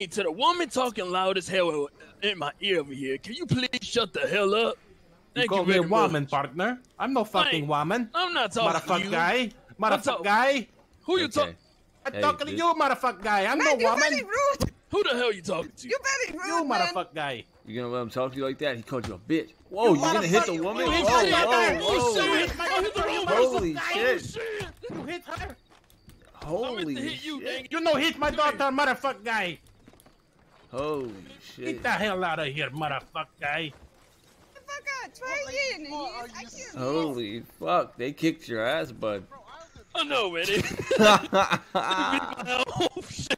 to the woman talking loud as hell in my ear over here. Can you please shut the hell up? You Thank call you me a very much. woman, partner. I'm no fucking woman. I'm not talking to Motherfucker you. guy. I'm talk- guy. Who you Okay. talking? I'm Hey, talking to you, motherfucker guy. I'm Man, no you're very woman. rude. Who the hell are you talking to? You're very rude, You man. motherfucker guy. You gonna let him talk to you like that? He called you a bitch. Whoa, you are gonna hit the motherfucker, woman? you hit Whoa, my guy. whoa, Oh, whoa. shit. I hit the wrong Holy person. shit. You hit her. I Holy meant to hit you, shit. dang it. You know hit my daughter, motherfucker guy. Holy shit. Get the hell out of here, motherfucker eh? guy. Motherfucker, try in. are I you can't- Holy fuck. They kicked your ass, bud. I know, man. oh, shit.